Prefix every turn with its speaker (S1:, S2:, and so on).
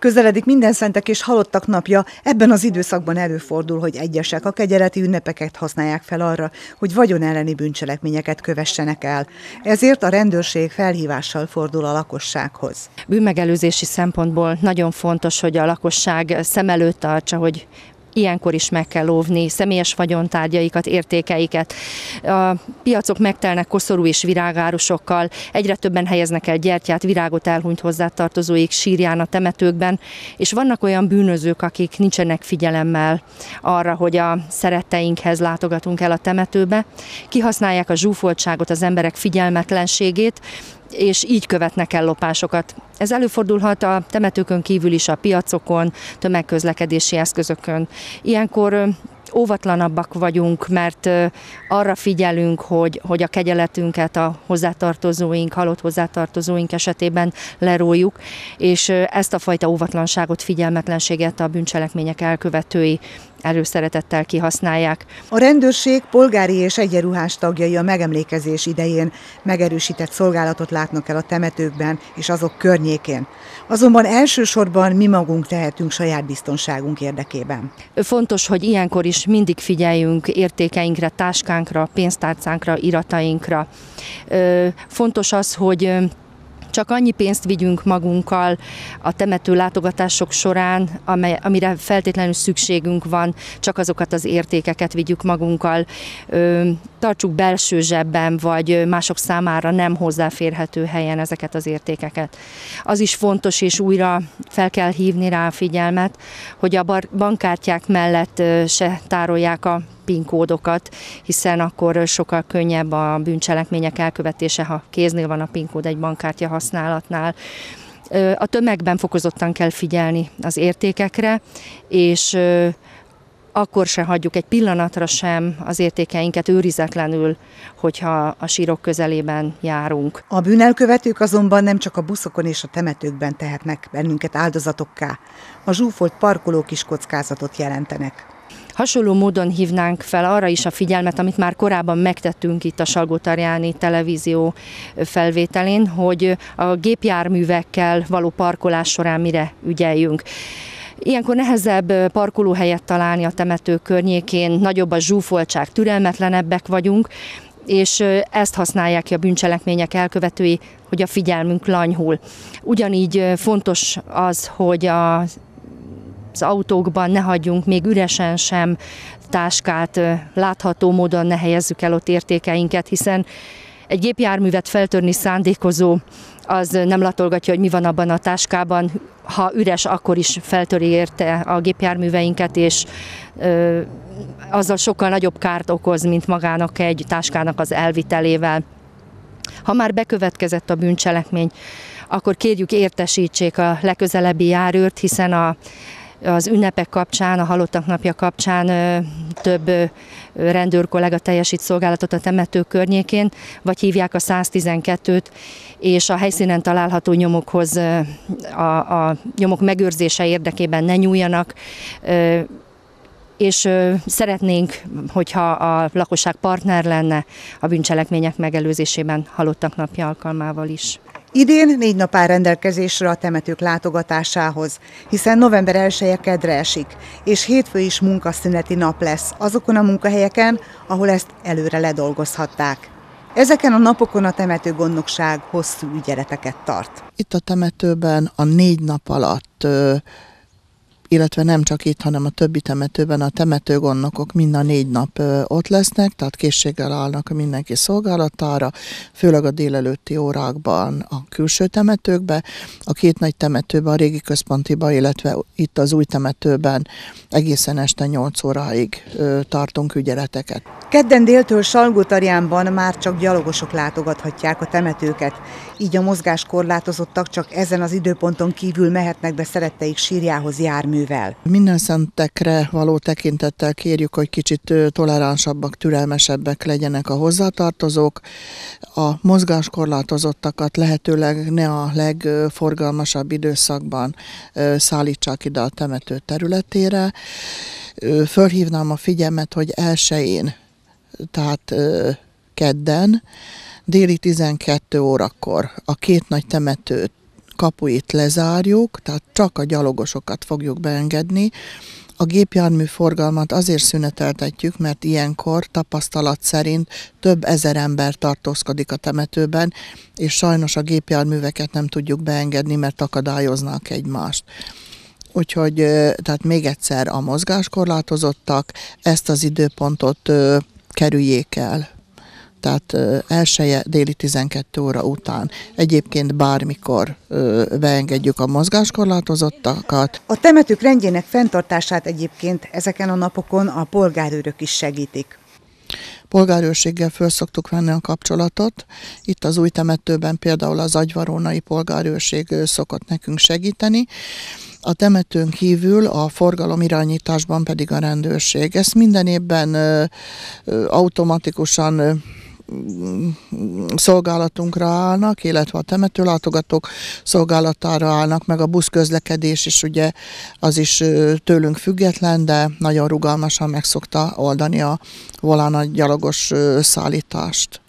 S1: Közeledik minden szentek és halottak napja, ebben az időszakban előfordul, hogy egyesek a kegyeleti ünnepeket használják fel arra, hogy vagyon elleni bűncselekményeket kövessenek el. Ezért a rendőrség felhívással fordul a lakossághoz.
S2: Bűnmegelőzési szempontból nagyon fontos, hogy a lakosság szem előtt tartsa, hogy ilyenkor is meg kell óvni személyes vagyontárgyaikat, értékeiket. A piacok megtelnek koszorú és virágárusokkal, egyre többen helyeznek el gyertyát, virágot elhunyt hozzátartozóik sírján a temetőkben, és vannak olyan bűnözők, akik nincsenek figyelemmel arra, hogy a szeretteinkhez látogatunk el a temetőbe, kihasználják a zsúfoltságot, az emberek figyelmetlenségét, és így követnek el lopásokat. Ez előfordulhat a temetőkön kívül is a piacokon, tömegközlekedési eszközökön. Ilyenkor óvatlanabbak vagyunk, mert arra figyelünk, hogy, hogy a kegyeletünket a hozzátartozóink, halott hozzátartozóink esetében leróljuk, és ezt a fajta óvatlanságot, figyelmetlenséget a bűncselekmények elkövetői előszeretettel kihasználják.
S1: A rendőrség polgári és egyenruhás tagjai a megemlékezés idején megerősített szolgálatot látnak el a temetőkben és azok környékén. Azonban elsősorban mi magunk tehetünk saját biztonságunk érdekében.
S2: Fontos, hogy ilyenkor is mindig figyeljünk értékeinkre, táskánkra, pénztárcánkra, iratainkra. Fontos az, hogy csak annyi pénzt vigyünk magunkkal a temető látogatások során, amely, amire feltétlenül szükségünk van, csak azokat az értékeket vigyük magunkkal, ö, tartsuk belső zsebben, vagy mások számára nem hozzáférhető helyen ezeket az értékeket. Az is fontos, és újra fel kell hívni rá a figyelmet, hogy a bankkártyák mellett se tárolják a PIN kódokat, hiszen akkor sokkal könnyebb a bűncselekmények elkövetése, ha kéznél van a PIN kód egy bankkártya használatnál. A tömegben fokozottan kell figyelni az értékekre, és akkor se hagyjuk egy pillanatra sem az értékeinket őrizetlenül, hogyha a sírok közelében járunk.
S1: A bűnelkövetők azonban nem csak a buszokon és a temetőkben tehetnek bennünket áldozatokká. A zsúfolt parkolók is kockázatot jelentenek.
S2: Hasonló módon hívnánk fel arra is a figyelmet, amit már korábban megtettünk itt a Salgótarjáni televízió felvételén, hogy a gépjárművekkel való parkolás során mire ügyeljünk. Ilyenkor nehezebb parkolóhelyet találni a temető környékén, nagyobb a zsúfoltság, türelmetlenebbek vagyunk, és ezt használják ki a bűncselekmények elkövetői, hogy a figyelmünk lanyhul. Ugyanígy fontos az, hogy a az autókban ne hagyjunk még üresen sem táskát, látható módon ne helyezzük el ott értékeinket, hiszen egy gépjárművet feltörni szándékozó az nem latolgatja, hogy mi van abban a táskában, ha üres, akkor is feltöri érte a gépjárműveinket, és ö, azzal sokkal nagyobb kárt okoz, mint magának egy táskának az elvitelével. Ha már bekövetkezett a bűncselekmény, akkor kérjük értesítsék a legközelebbi járőrt, hiszen a az ünnepek kapcsán, a halottak napja kapcsán több rendőr kollega teljesít szolgálatot a temető környékén, vagy hívják a 112-t, és a helyszínen található nyomokhoz a, a nyomok megőrzése érdekében ne nyúljanak, és szeretnénk, hogyha a lakosság partner lenne a bűncselekmények megelőzésében halottak napja alkalmával is.
S1: Idén négy nap áll rendelkezésre a temetők látogatásához, hiszen november 1 -e kedre esik, és hétfő is munkaszüneti nap lesz azokon a munkahelyeken, ahol ezt előre ledolgozhatták. Ezeken a napokon a temető gondnokság hosszú ügyeleteket tart.
S3: Itt a temetőben a négy nap alatt illetve nem csak itt, hanem a többi temetőben a temetőgondnokok mind a négy nap ott lesznek, tehát készséggel állnak mindenki szolgálatára, főleg a délelőtti órákban a külső temetőkbe, a két nagy temetőben, a régi központiba, illetve itt az új temetőben egészen este 8 óráig tartunk ügyeleteket.
S1: Kedden déltől Salgótarjánban már csak gyalogosok látogathatják a temetőket, így a mozgáskorlátozottak csak ezen az időponton kívül mehetnek be szeretteik sírjához járművel.
S3: Minden szentekre való tekintettel kérjük, hogy kicsit toleránsabbak, türelmesebbek legyenek a hozzátartozók. A mozgáskorlátozottakat lehetőleg ne a legforgalmasabb időszakban szállítsák ide a temető területére. Fölhívnám a figyelmet, hogy elsőjén tehát kedden, déli 12 órakor a két nagy temető kapuit lezárjuk, tehát csak a gyalogosokat fogjuk beengedni, a gépjármű forgalmat azért szüneteltetjük, mert ilyenkor tapasztalat szerint több ezer ember tartózkodik a temetőben, és sajnos a gépjárműveket nem tudjuk beengedni, mert akadályoznak egymást. Úgyhogy, tehát még egyszer a mozgáskorlátozottak ezt az időpontot kerüljék el tehát elsője déli 12 óra után. Egyébként bármikor beengedjük a mozgáskorlátozottakat.
S1: A temetők rendjének fenntartását egyébként ezeken a napokon a polgárőrök is segítik
S3: polgárőrséggel föl szoktuk venni a kapcsolatot. Itt az új temetőben például az agyvarónai polgárőrség szokott nekünk segíteni. A temetőn kívül a forgalom irányításban pedig a rendőrség. Ezt minden évben automatikusan szolgálatunkra állnak, illetve a temetőlátogatók szolgálatára állnak, meg a buszközlekedés is ugye az is tőlünk független, de nagyon rugalmasan meg szokta oldani a volán a gyalogos szállítást.